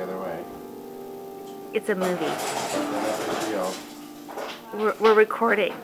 the other way. It's a movie. Then it's real. We're, we're recording.